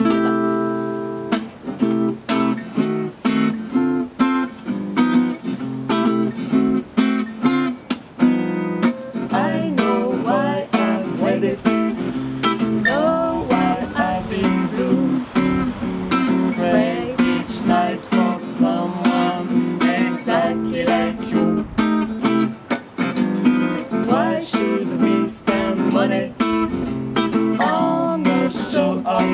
I